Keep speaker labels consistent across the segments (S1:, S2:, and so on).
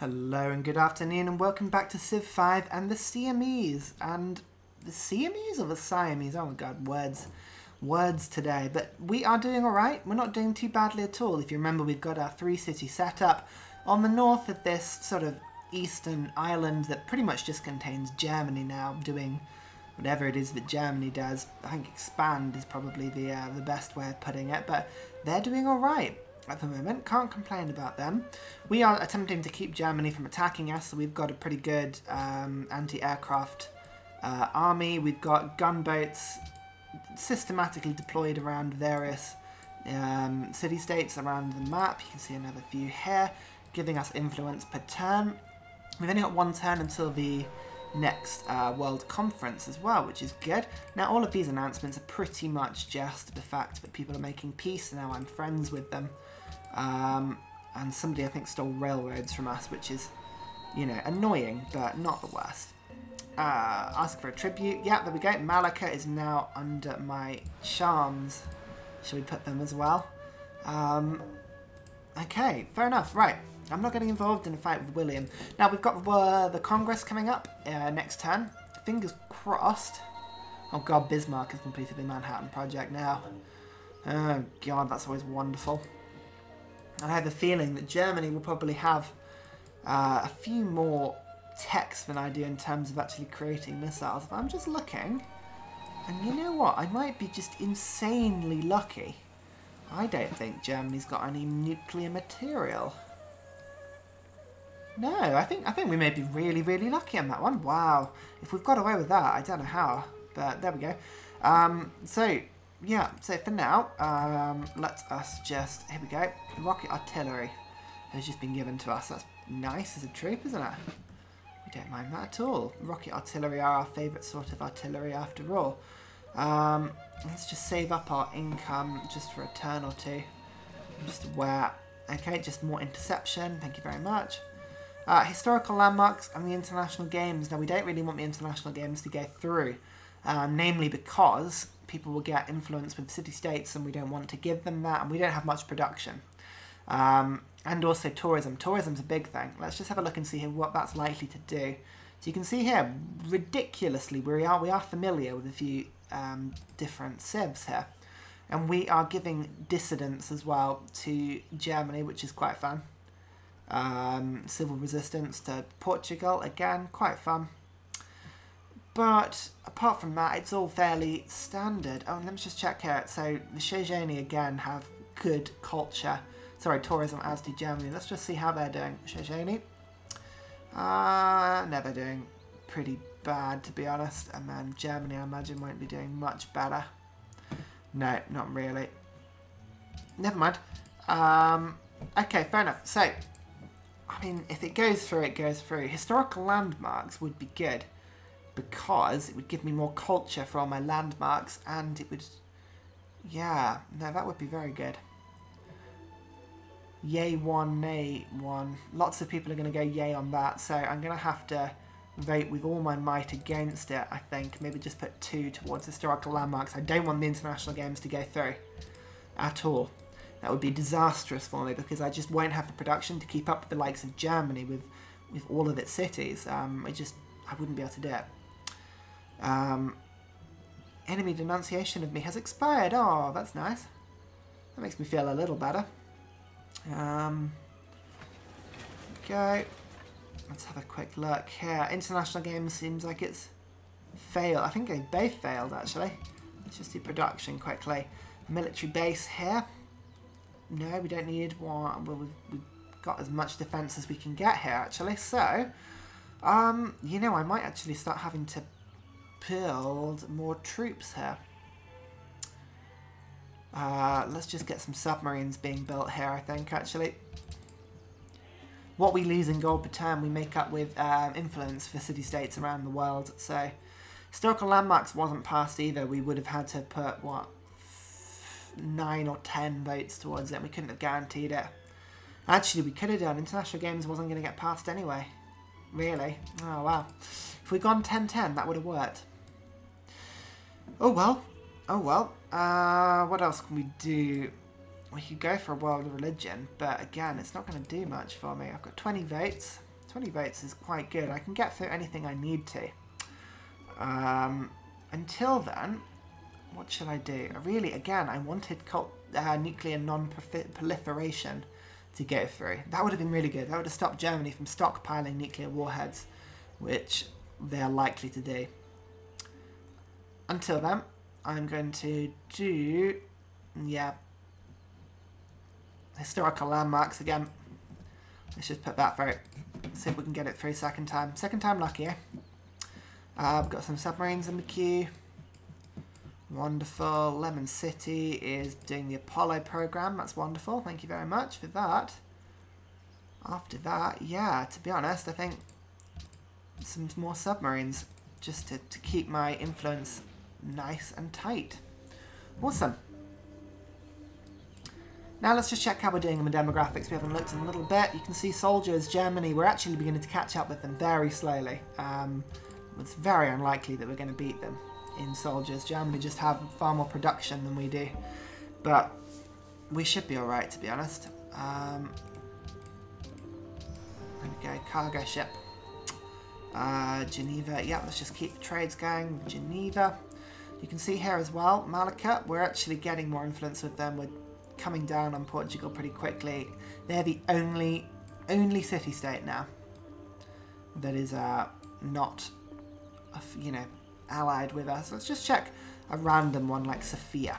S1: Hello and good afternoon and welcome back to Civ 5 and the CMEs and the CMEs or the Siamese? Oh my god, words. Words today. But we are doing alright. We're not doing too badly at all. If you remember, we've got our three city setup on the north of this sort of eastern island that pretty much just contains Germany now doing whatever it is that Germany does. I think expand is probably the uh, the best way of putting it, but they're doing all right at the moment. Can't complain about them. We are attempting to keep Germany from attacking us, so we've got a pretty good um, anti-aircraft uh, army. We've got gunboats systematically deployed around various um, city-states around the map. You can see another few here, giving us influence per turn. We've only got one turn until the next uh, World Conference as well, which is good. Now, all of these announcements are pretty much just the fact that people are making peace, and now I'm friends with them. Um, and somebody, I think, stole railroads from us, which is, you know, annoying, but not the worst. Uh, ask for a tribute. Yeah, there we go. Malacca is now under my charms. Shall we put them as well? Um, okay, fair enough. Right. I'm not getting involved in a fight with William. Now, we've got uh, the Congress coming up uh, next turn. Fingers crossed. Oh god, Bismarck has completed the Manhattan Project now. Oh god, that's always wonderful. I have a feeling that Germany will probably have uh, a few more techs than I do in terms of actually creating missiles. If I'm just looking, and you know what, I might be just insanely lucky. I don't think Germany's got any nuclear material. No, I think I think we may be really, really lucky on that one. Wow. If we've got away with that, I don't know how. But there we go. Um, so, yeah, so for now, um, let us just, here we go. Rocket artillery has just been given to us. That's nice as a troop, isn't it? We don't mind that at all. Rocket artillery are our favourite sort of artillery after all. Um, let's just save up our income just for a turn or two. Just where, okay, just more interception. Thank you very much. Uh, historical landmarks and the international games. Now, we don't really want the international games to go through, um, namely because people will get influence with city-states and we don't want to give them that, and we don't have much production. Um, and also tourism. Tourism's a big thing. Let's just have a look and see here what that's likely to do. So you can see here, ridiculously, we are, we are familiar with a few um, different civs here. And we are giving dissidents as well to Germany, which is quite fun. Um, civil resistance to Portugal, again, quite fun. But apart from that, it's all fairly standard. Oh, let me just check here. So the Shoshone again have good culture. Sorry, tourism as do Germany. Let's just see how they're doing. Shoshone. Uh, never doing pretty bad, to be honest. And then Germany, I imagine, won't be doing much better. No, not really. Never mind. Um, okay, fair enough. So, I mean, if it goes through, it goes through. Historical landmarks would be good because it would give me more culture for all my landmarks and it would... Yeah, no, that would be very good. Yay one, nay one. Lots of people are going to go yay on that, so I'm going to have to vote with all my might against it, I think. Maybe just put two towards historical landmarks. I don't want the international games to go through at all. That would be disastrous for me because I just won't have the production to keep up with the likes of Germany with, with all of its cities. Um, I just, I wouldn't be able to do it. Um, enemy denunciation of me has expired. Oh, that's nice. That makes me feel a little better. Um, okay. Let's have a quick look here. International games seems like it's failed. I think they both failed, actually. Let's just do production quickly. Military base here. No, we don't need one. Well, we've, we've got as much defense as we can get here, actually. So, um, you know, I might actually start having to build more troops here. Uh, let's just get some submarines being built here, I think, actually. What we lose in gold per turn, we make up with um, influence for city-states around the world. So, historical landmarks wasn't passed either. We would have had to put, what, nine or ten votes towards it. We couldn't have guaranteed it. Actually, we could have done. International Games wasn't going to get passed anyway. Really? Oh, wow. If we'd gone 10-10, that would have worked. Oh, well. Oh, well. Uh, what else can we do? We could go for a world of religion, but again, it's not going to do much for me. I've got 20 votes. 20 votes is quite good. I can get through anything I need to. Um, until then, what should I do? Really, again, I wanted cult, uh, nuclear non-proliferation to go through. That would have been really good. That would have stopped Germany from stockpiling nuclear warheads, which they're likely to do. Until then, I'm going to do, yeah, historical landmarks again. Let's just put that through. See if we can get it through second time. Second time lucky, eh? Uh, I've got some submarines in the queue. Wonderful. Lemon City is doing the Apollo program. That's wonderful. Thank you very much for that. After that, yeah, to be honest, I think some more submarines just to, to keep my influence nice and tight. Awesome. Now let's just check how we're doing in the demographics. We haven't looked in a little bit. You can see soldiers, Germany, we're actually beginning to catch up with them very slowly. Um, it's very unlikely that we're going to beat them in soldiers. Germany just have far more production than we do. But we should be alright, to be honest. Um, there we go, cargo ship. Uh, Geneva, yeah, let's just keep the trades going. Geneva. You can see here as well, Malacca, we're actually getting more influence with them. We're coming down on Portugal pretty quickly. They're the only only city-state now that is uh, not, you know, allied with us. Let's just check a random one like Sofia.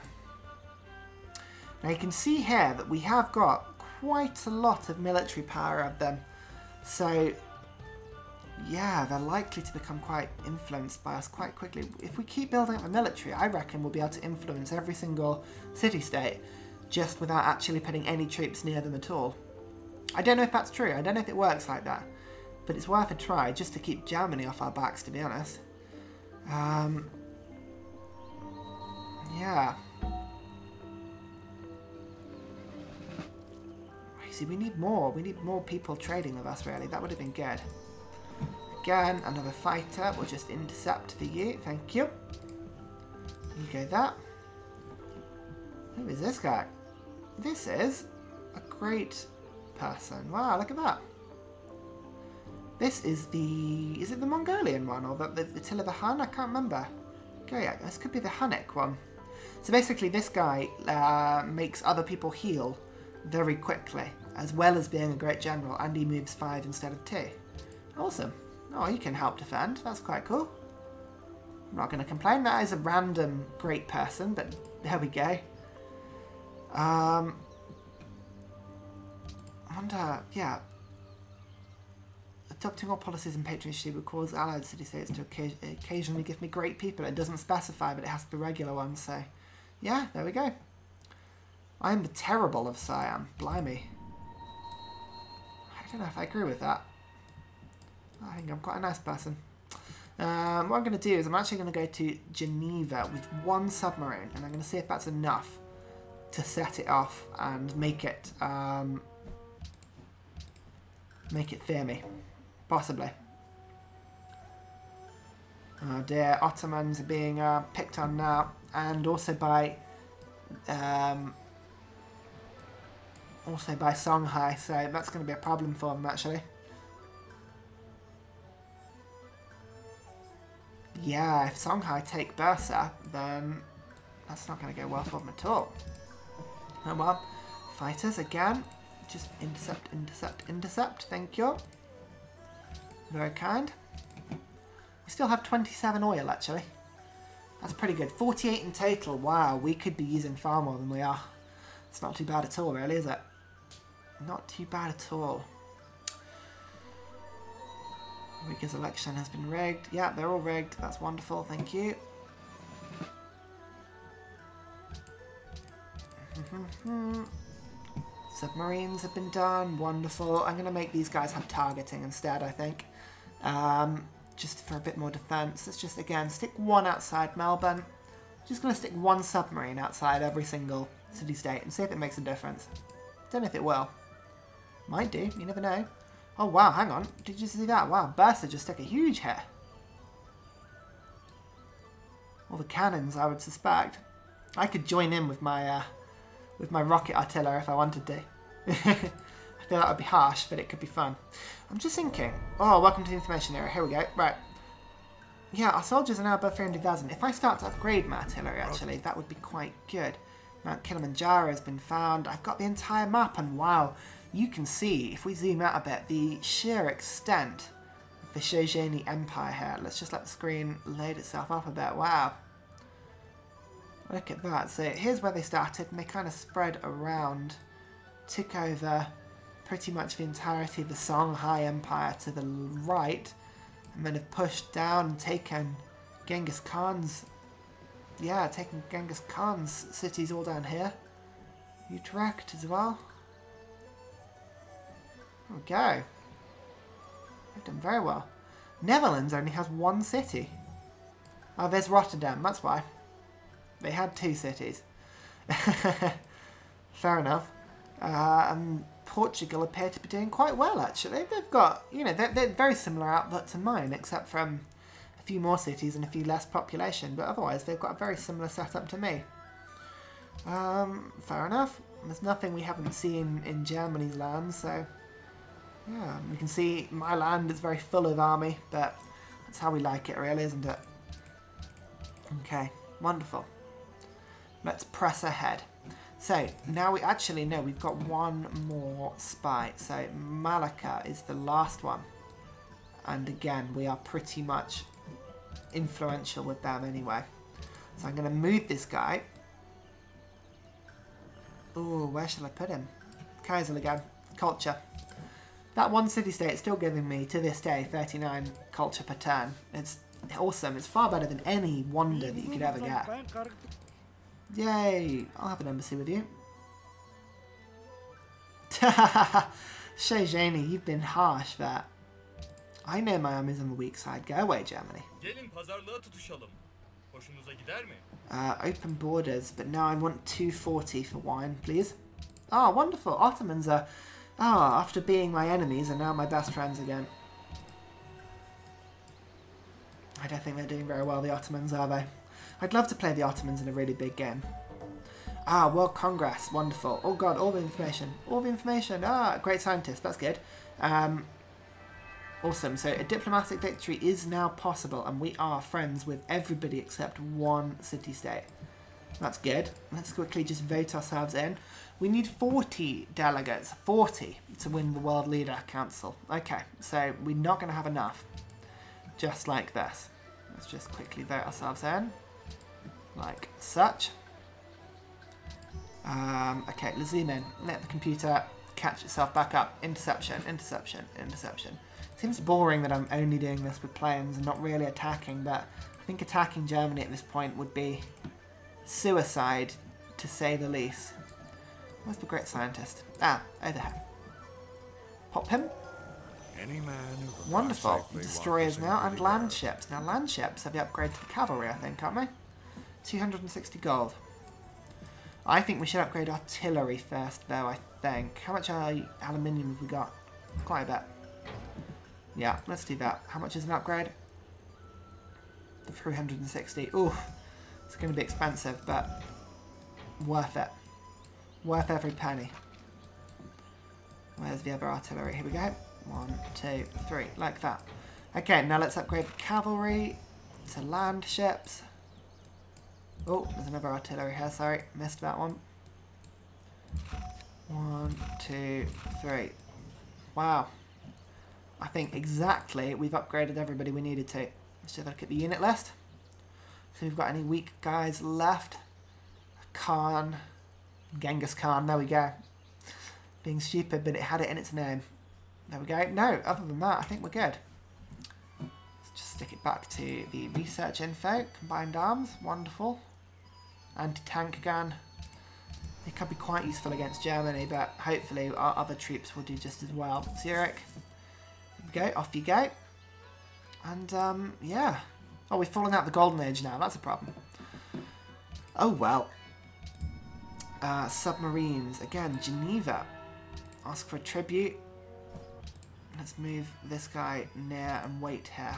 S1: Now you can see here that we have got quite a lot of military power of them. So yeah, they're likely to become quite influenced by us quite quickly. If we keep building up the military, I reckon we'll be able to influence every single city-state just without actually putting any troops near them at all. I don't know if that's true, I don't know if it works like that, but it's worth a try just to keep Germany off our backs, to be honest. Um, yeah. See, we need more. We need more people trading with us, really. That would have been good. Again, another fighter. We'll just intercept for you. Thank you. You go that. Who is this guy? This is a great person. Wow, look at that. This is the... Is it the Mongolian one or the, the Attila the Hun? I can't remember. Okay, yeah, this could be the Hunnic one. So basically this guy uh, makes other people heal very quickly, as well as being a great general, and he moves 5 instead of 2. Awesome. Oh, he can help defend. That's quite cool. I'm not going to complain. That is a random great person, but there we go. Um, I wonder, yeah. Adopting all policies and patronage would cause allied city-states to occasionally give me great people. It doesn't specify, but it has to be regular ones, so... Yeah, there we go. I am the terrible of Siam. Blimey. I don't know if I agree with that. I think I'm quite a nice person. Um, what I'm going to do is I'm actually going to go to Geneva with one submarine, and I'm going to see if that's enough to set it off and make it um, make it fear me, possibly. Oh dear, Ottomans are being uh, picked on now, and also by um, also by Songhai, so that's going to be a problem for them actually. Yeah, if Songhai take Bursa, then that's not going to go well for them at all. Oh well. Fighters again. Just intercept, intercept, intercept. Thank you. Very kind. We still have 27 oil, actually. That's pretty good. 48 in total. Wow, we could be using far more than we are. It's not too bad at all, really, is it? Not too bad at all. Riga's election has been rigged. Yeah, they're all rigged. That's wonderful. Thank you. Submarines have been done. Wonderful. I'm going to make these guys have targeting instead, I think. Um, just for a bit more defense. Let's just, again, stick one outside Melbourne. Just going to stick one submarine outside every single city-state and see if it makes a difference. Don't know if it will. Might do. You never know. Oh, wow. Hang on. Did you see that? Wow. Bursa just took a huge hit. All the cannons, I would suspect. I could join in with my uh, with my rocket artillery if I wanted to. I feel that would be harsh, but it could be fun. I'm just thinking. Oh, welcome to the information area. Here we go. Right. Yeah, our soldiers are now above 300,000. If I start to upgrade my artillery, actually, that would be quite good. Mount Kilimanjaro has been found. I've got the entire map, and wow, you can see, if we zoom out a bit, the sheer extent of the Shoshone Empire here. Let's just let the screen load itself up a bit. Wow. Look at that. So here's where they started, and they kind of spread around, took over pretty much the entirety of the Songhai Empire to the right, and then have pushed down and taken Genghis Khan's, yeah, taken Genghis Khan's cities all down here. Utrecht as well. Go. They've done very well. Netherlands only has one city. Oh, there's Rotterdam, that's why. They had two cities. Fair enough. Uh, and Portugal appear to be doing quite well, actually. They've got, you know, they're, they're very similar output to mine, except from a few more cities and a few less population. But otherwise, they've got a very similar setup to me. Um, fair enough. There's nothing we haven't seen in Germany's land, so... Yeah, we can see my land is very full of army, but that's how we like it, really, isn't it? Okay, wonderful. Let's press ahead. So, now we actually know we've got one more spy. So, Malacca is the last one. And again, we are pretty much influential with them anyway. So I'm going to move this guy. Ooh, where shall I put him? Kaisel again. Culture. That one city-state is still giving me, to this day, 39 culture per turn. It's awesome. It's far better than any wonder that you could ever get. Yay! I'll have an embassy with you. Shoshone, you've been harsh that. I know my army's on the weak side. Go away, Germany.
S2: Gelin pazarlığa tutuşalım. Hoşunuza gider mi?
S1: Uh, open borders, but now I want 240 for wine, please. Oh, wonderful. Ottomans are... Ah, after being my enemies, and now my best friends again. I don't think they're doing very well, the Ottomans, are they? I'd love to play the Ottomans in a really big game. Ah, World Congress, wonderful. Oh god, all the information. All the information. Ah, great scientist, that's good. Um, awesome, so a diplomatic victory is now possible and we are friends with everybody except one city-state. That's good. Let's quickly just vote ourselves in. We need 40 delegates, 40, to win the World Leader Council. Okay, so we're not going to have enough. Just like this. Let's just quickly vote ourselves in like such. Um, okay, let's zoom in. Let the computer catch itself back up. Interception, interception, interception. Seems boring that I'm only doing this with planes and not really attacking, but I think attacking Germany at this point would be suicide, to say the least. Where's the great scientist? Ah, over here. Pop him. Wonderful. Destroyers now and land ships. Now land ships have the upgrade to cavalry, I think, aren't they? 260 gold. I think we should upgrade artillery first, though, I think. How much uh, aluminium have we got? Quite a bit. Yeah, let's do that. How much is an upgrade? The 360. Ooh, it's going to be expensive, but worth it. Worth every penny. Where's the other artillery? Here we go. One, two, three, like that. Okay, now let's upgrade the cavalry to land ships. Oh, there's another artillery here, sorry. Missed that one. One, two, three. Wow. I think exactly we've upgraded everybody we needed to. Let's a look at the unit list. So we've got any weak guys left. Khan. Genghis Khan, there we go. Being stupid, but it had it in its name. There we go. No, other than that, I think we're good. Let's just stick it back to the research info. Combined arms, wonderful anti-tank gun. It could be quite useful against Germany, but hopefully our other troops will do just as well. Zurich, here we go, off you go. And, um, yeah. Oh, we've fallen out the golden age now. That's a problem. Oh, well. Uh, submarines. Again, Geneva. Ask for a tribute. Let's move this guy near and wait here.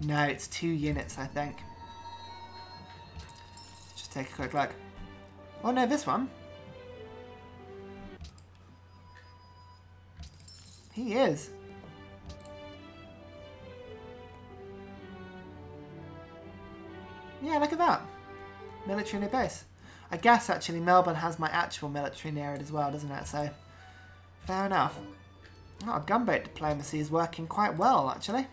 S1: No, it's two units, I think. Just take a quick look. Oh no, this one. He is. Yeah, look at that. Military near base. I guess actually Melbourne has my actual military near it as well, doesn't it? So, fair enough. Oh, gunboat diplomacy is working quite well, actually.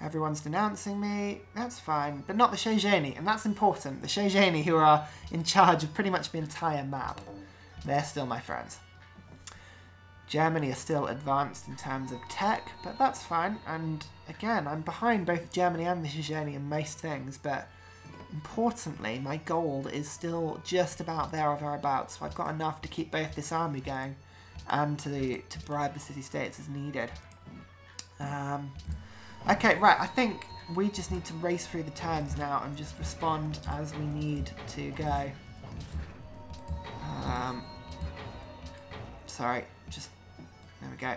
S1: Everyone's denouncing me. That's fine. But not the Shoshone, and that's important. The Shoshone, who are in charge of pretty much the entire map. They're still my friends. Germany is still advanced in terms of tech, but that's fine. And again, I'm behind both Germany and the Shoshone in most things, but importantly, my gold is still just about there or thereabouts. So I've got enough to keep both this army going and to, to bribe the city-states as needed. Um, okay, right, I think we just need to race through the turns now and just respond as we need to go. Um, sorry, just, there we go.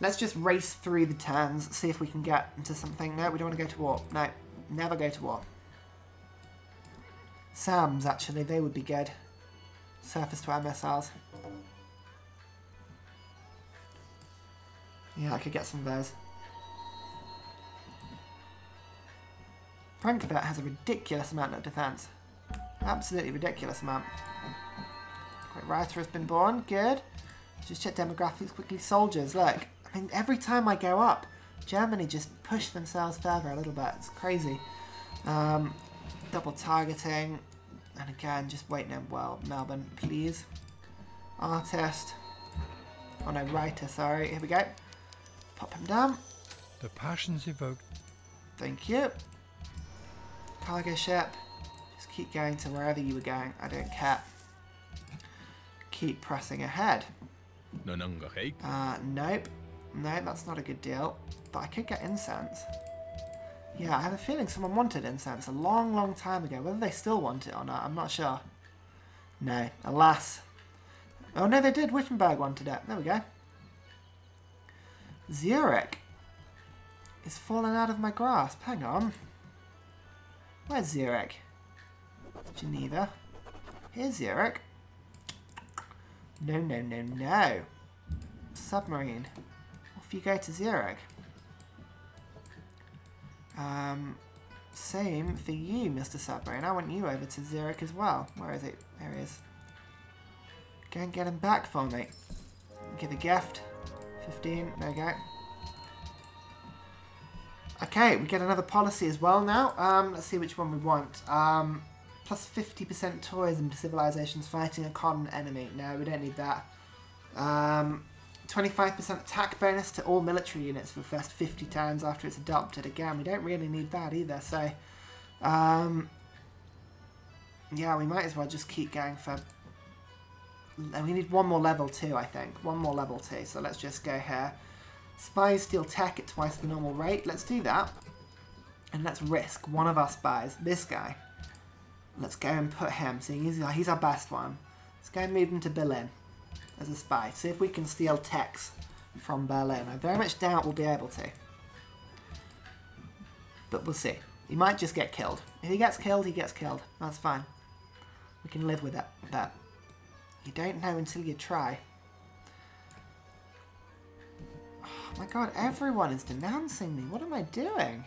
S1: Let's just race through the turns, see if we can get into something. No, we don't want to go to war. No, never go to war. SAMs, actually, they would be good. Surface to air missiles. Yeah, I could get some of those. Frankfurt has a ridiculous amount of defense. Absolutely ridiculous amount. Great writer has been born. Good. Just check demographics quickly. Soldiers, look. I mean, every time I go up, Germany just push themselves further a little bit. It's crazy. Um, double targeting. And again, just waiting in. Well, Melbourne, please. Artist. Oh no, writer, sorry. Here we go. Pop him down.
S3: The passions evoked.
S1: Thank you. Cargo ship. Just keep going to wherever you were going. I don't care. Keep pressing ahead. Uh, nope. No, that's not a good deal. But I could get incense. Yeah, I have a feeling someone wanted incense a long, long time ago. Whether they still want it or not, I'm not sure. No, alas. Oh no, they did. Wittenberg wanted it. There we go. Zurich is fallen out of my grasp. Hang on. Where's Zurich? Geneva. Here's Zurich. No, no, no, no. Submarine. Off you go to Zurich. Um, same for you, Mr. Submarine. I want you over to Zurich as well. Where is it? There he is. Go and get him back for me. Give a gift. 15. There we go. Okay, we get another policy as well now. Um, let's see which one we want. Um, plus 50% tourism to civilizations fighting a common enemy. No, we don't need that. Um, 25% attack bonus to all military units for the first 50 turns after it's adopted. Again, we don't really need that either, so... Um, yeah, we might as well just keep going for... We need one more level 2, I think. One more level 2, so let's just go here. Spies steal tech at twice the normal rate. Let's do that. And let's risk one of our spies, this guy. Let's go and put him. See, he's, uh, he's our best one. Let's go and move him to Berlin as a spy. See if we can steal techs from Berlin. I very much doubt we'll be able to. But we'll see. He might just get killed. If he gets killed, he gets killed. That's fine. We can live with it. But you don't know until you try. Oh my god, everyone is denouncing me. What am I doing?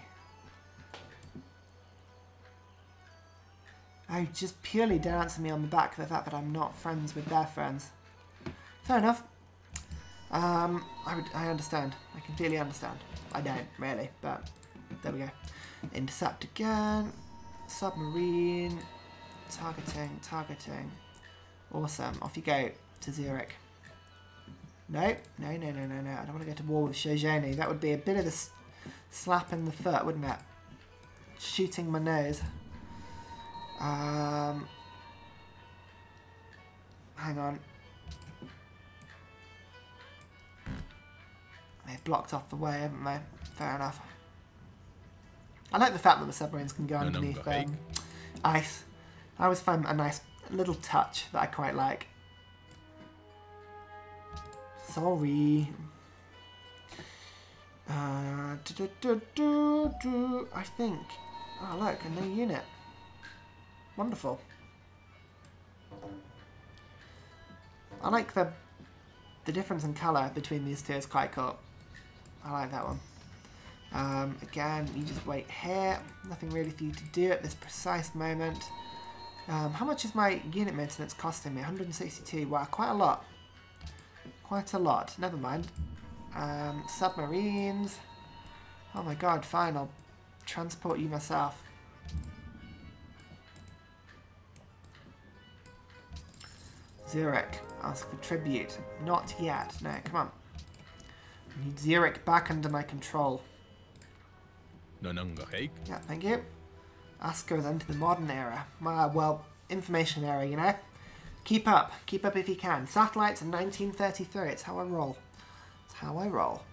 S1: Oh, just purely denouncing me on the back of the fact that I'm not friends with their friends. Fair enough. Um, I, would, I understand. I completely understand. I don't, really, but there we go. Intercept again. Submarine. Targeting, targeting. Awesome. Off you go to Zurich. No, no, no, no, no, no. I don't want to go to war with Shoshone. That would be a bit of a slap in the foot, wouldn't it? Shooting my nose. Um, hang on. They've blocked off the way, haven't they? Fair enough. I like the fact that the submarines can go
S2: No,
S1: underneath um, ice. I always find a nice little touch that I quite like. Sorry. Uh, do, do, do, do, I think. Oh, look, a new unit. Wonderful. I like the the difference in colour between these two is quite cool. I like that one. Um, again, you just wait here. Nothing really for you to do at this precise moment. Um, how much is my unit maintenance costing me? 162. Wow, quite a lot. Quite a lot. Never mind. Um, submarines. Oh my god, fine. I'll transport you myself. Zurich. Ask for tribute. Not yet. No, come on. I need Zurich back under my control.
S4: Nanangahake.
S1: Yeah, thank you. Ask is into the modern era. Uh, well, information era, you know? Keep up. Keep up if you can. Satellites in 1933. It's how I roll. It's how I roll.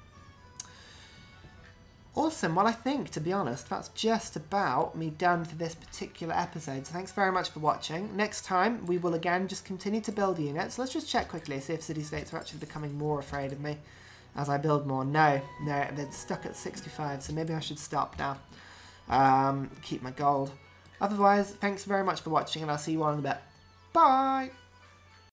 S1: Awesome. Well, I think, to be honest, that's just about me done for this particular episode. So thanks very much for watching. Next time, we will again just continue to build units. Let's just check quickly, see if city-states are actually becoming more afraid of me as I build more. No, no, they're stuck at 65, so maybe I should stop now. Um, keep my gold. Otherwise, thanks very much for watching, and I'll see you all in a bit. Bye!